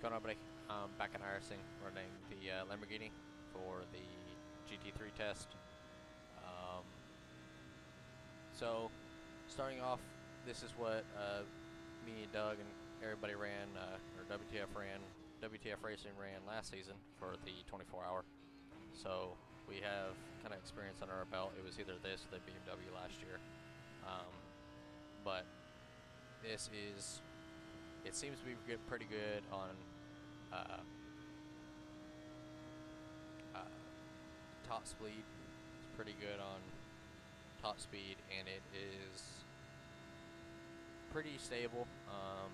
going on, buddy? Um, back in iRacing, running the uh, Lamborghini for the GT3 test. Um, so, starting off, this is what uh, me, Doug, and everybody ran, uh, or WTF ran, WTF Racing ran last season for the 24 hour. So, we have kind of experience under our belt. It was either this or the BMW last year. Um, but this is it seems to be pretty good on uh, uh, top speed. It's pretty good on top speed, and it is pretty stable. Um,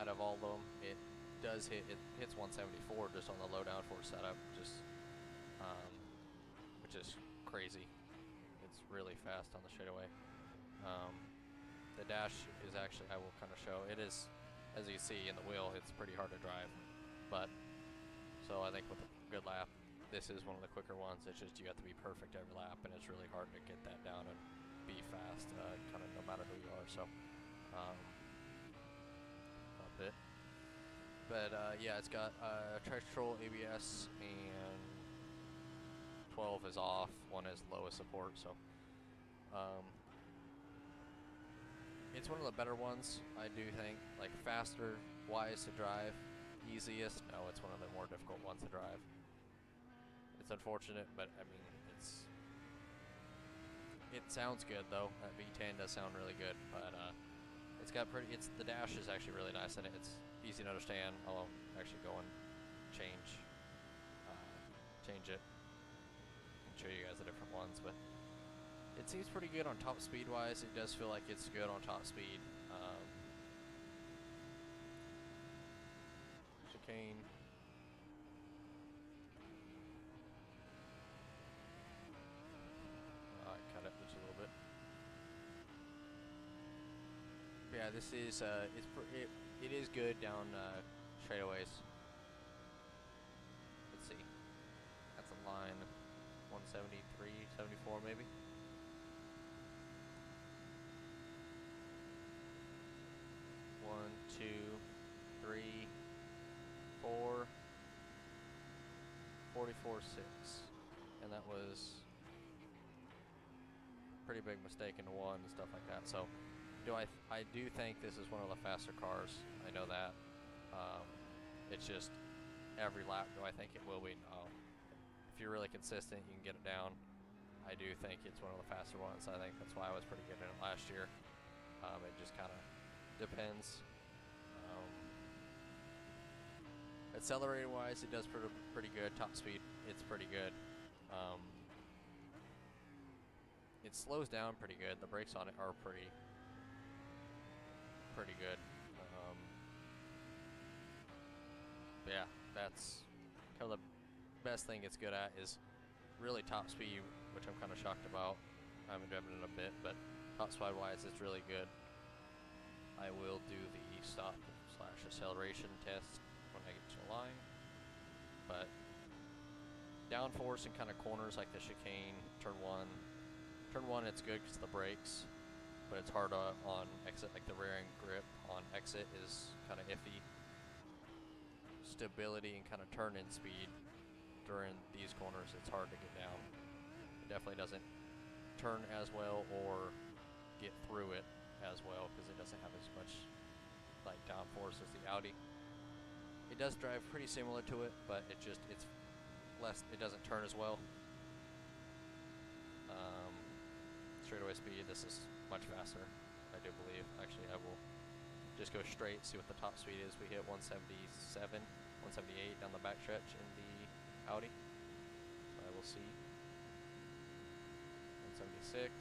out of all of them, it does hit. It hits 174 just on the low downforce setup, just um, which is crazy. It's really fast on the straightaway. Um, the dash is actually, I will kind of show, it is as you see in the wheel, it's pretty hard to drive. But, so I think with a good lap, this is one of the quicker ones. It's just you have to be perfect every lap, and it's really hard to get that down and be fast, uh, kind of no matter who you are. So, um, a bit. But uh, yeah, it's got uh, traction control, ABS, and 12 is off. One is lowest support. So, um, it's one of the better ones, I do think. Like faster, wise to drive, easiest. No, it's one of the more difficult ones to drive. It's unfortunate, but I mean, it's it sounds good though. That V10 does sound really good, but uh, it's got pretty. It's the dash is actually really nice in it. It's easy to understand. I'll actually go and change uh, change it and show you guys the different ones, but. It seems pretty good on top speed wise. It does feel like it's good on top speed. Um, chicane. I cut it just a little bit. Yeah, this is uh, it's it, it is good down uh, straightaways. Let's see, that's a line 173, 74 maybe. One, two, three, four, 44, six. And that was pretty big mistake into one and stuff like that. So do I, I do think this is one of the faster cars. I know that. Um, it's just every lap, do I think it will be? No. If you're really consistent, you can get it down. I do think it's one of the faster ones. I think that's why I was pretty good in it last year. Um, it just kind of depends. Um, accelerator wise, it does pretty, pretty good. Top speed, it's pretty good. Um, it slows down pretty good. The brakes on it are pretty, pretty good. Um, yeah, that's kind of the best thing it's good at is really top speed, which I'm kind of shocked about. I haven't driven it a bit, but top speed wise, it's really good. I will do the stop slash acceleration test when I get to line. But downforce and kind of corners like the chicane, turn one. Turn one, it's good because the brakes, but it's hard on, on exit, like the rear end grip on exit is kind of iffy. Stability and kind of turn in speed during these corners, it's hard to get down. It definitely doesn't turn as well or get through it as well because it doesn't have as much like downforce as the Audi. It does drive pretty similar to it, but it just it's less. It doesn't turn as well. Um, straightaway speed. This is much faster. I do believe. Actually, I will just go straight. See what the top speed is. We hit 177, 178 down the backstretch in the Audi. So I will see. 176,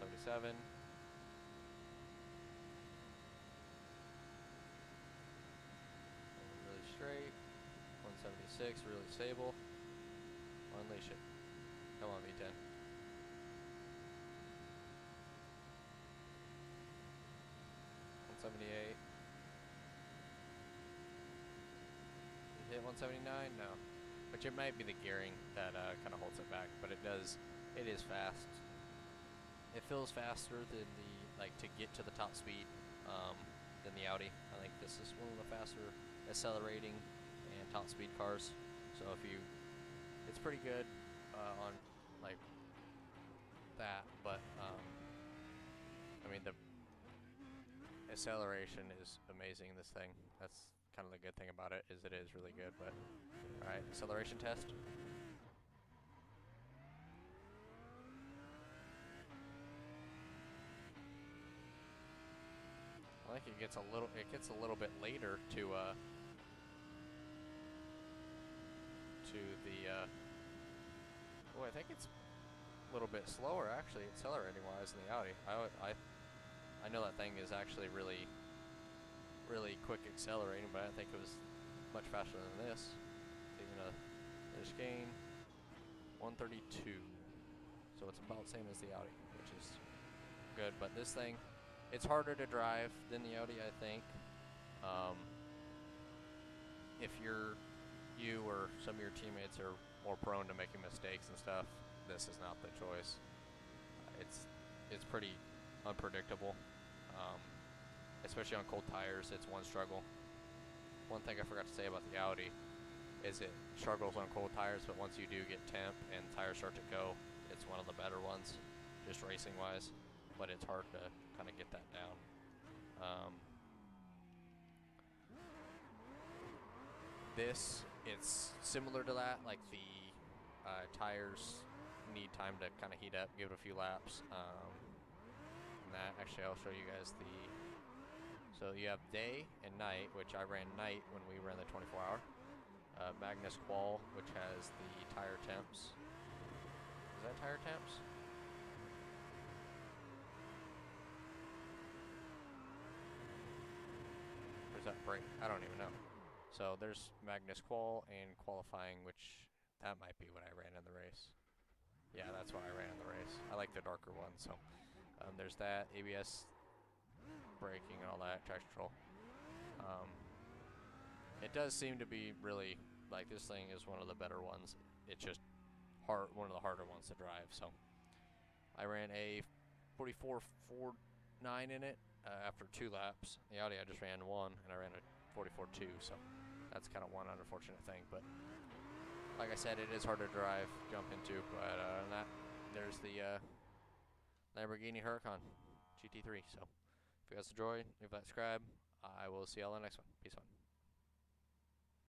177. Really straight. 176, really stable. Unleash it. Come on, V10. One seventy eight. Hit one seventy nine? No. Which it might be the gearing that uh, kind of holds it back, but it does. It is fast. It feels faster than the like to get to the top speed um, than the Audi. I think this is one of the faster accelerating top speed cars. So if you, it's pretty good uh, on like that, but um, I mean the acceleration is amazing. in This thing, that's kind of the good thing about it is it is really good. But all right, acceleration test. I think it gets a little it gets a little bit later to uh to the uh oh I think it's a little bit slower actually accelerating wise than the Audi. I I I know that thing is actually really really quick accelerating, but I think it was much faster than this. Even a this gain 132. So it's about the same as the Audi, which is good, but this thing it's harder to drive than the Audi, I think. Um, if you're you or some of your teammates are more prone to making mistakes and stuff, this is not the choice. It's it's pretty unpredictable, um, especially on cold tires. It's one struggle. One thing I forgot to say about the Audi is it struggles on cold tires, but once you do get temp and tires start to go, it's one of the better ones, just racing wise. But it's hard to kind of get that down. Um, this it's similar to that, like the uh, tires need time to kind of heat up, give it a few laps. Um, and that actually, I'll show you guys the. So you have day and night, which I ran night when we ran the 24 hour. Uh, Magnus Qual, which has the tire temps. Is that tire temps? Or is that brake? I don't even know. So there's Magnus Qual and qualifying, which that might be what I ran in the race. Yeah, that's why I ran in the race. I like the darker one. So um, there's that ABS braking and all that traction control. Um, it does seem to be really like this thing is one of the better ones. It's just hard, one of the harder ones to drive. So I ran a 44.49 in it uh, after two laps. The Audi I just ran one, and I ran a 44.2. So that's kind of one unfortunate thing. But like I said, it is hard to drive, jump into. But uh, that there's the uh, Lamborghini Huracan GT3. So if you guys enjoyed, leave like, subscribe. I will see y'all in the next one. Peace out.